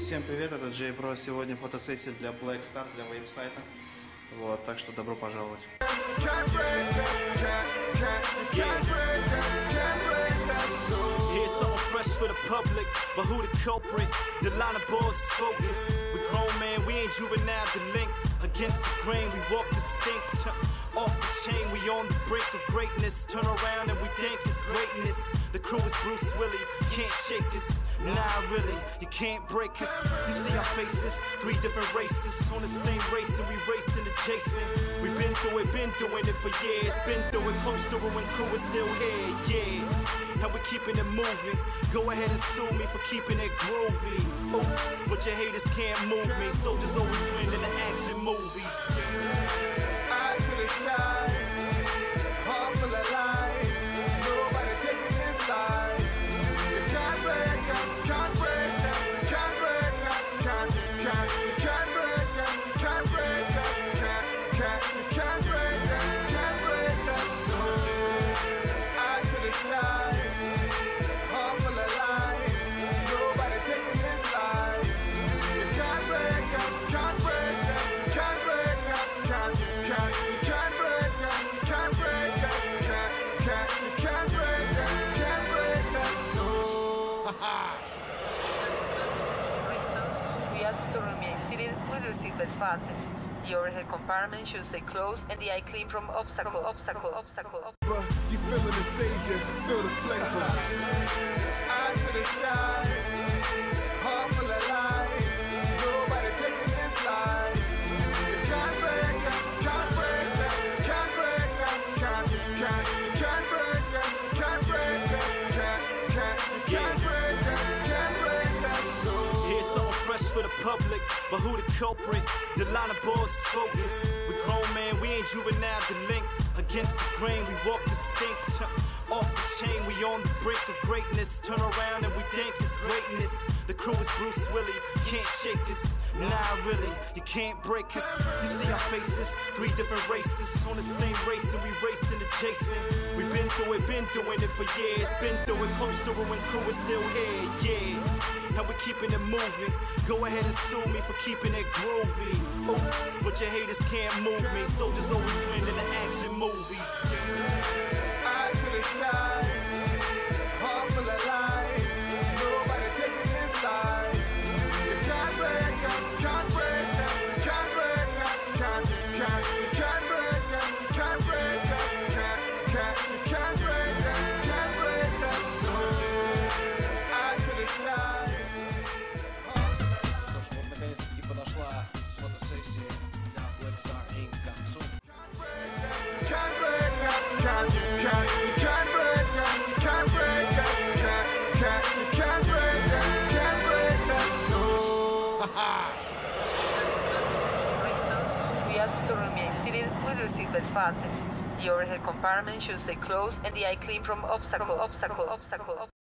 Всем привет, это Джей Бро. Сегодня фотосессия для Black Star, для веб-сайта. Вот, так что добро пожаловать. Brink of greatness. Turn around and we think it's greatness. The crew is Bruce Willie, can't shake us. Nah, really, you can't break us. You see our faces, three different races on the same race, and we racing adjacent. We've been through it, been doing it for years. Been through it, close to ruins, crew is still here, yeah. And we keeping it moving. Go ahead and sue me for keeping it groovy. Oops, but your haters can't move me. Soldiers always win in the action movies. Eyes your seatbelt fastened. The overhead compartment should stay closed and the eye clean from obstacle, obstacle, obstacle, you feeling the savior, feel the flavor. Public, but who the culprit? The line of balls is focused. We grown man, we ain't juvenile delinquent. Against the grain, we walk distinct. Off the chain, on the brink of greatness. Turn around and we think it's greatness. The crew is Bruce Willie, can't shake us. Nah, really, you can't break us. You see our faces, three different races on the same race, and we racing adjacent. We've been through it, been doing it for years. Been through it, close to ruins, crew is still here, yeah. Now we keeping it moving. Go ahead and sue me for keeping it groovy. Oops, but your haters can't move me. Soldiers always win in the action movies. Eyes can't, you can't break us, can't break us, no. Eyes to the sky. Что ж, вот наконец-таки подошла фотосессия для Black Star Inc. к концу. Can't break us, can't, can't, you can't break us, you can't break us, can't, can't, you can't break us, can't break us, no. reasons, we ask you to remain seated with your seatbelt fastened. The overhead compartment should stay closed and the eye clean from obstacle, obstacle, obstacle, obstacle.